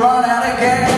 run out of gas.